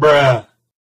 Bruh.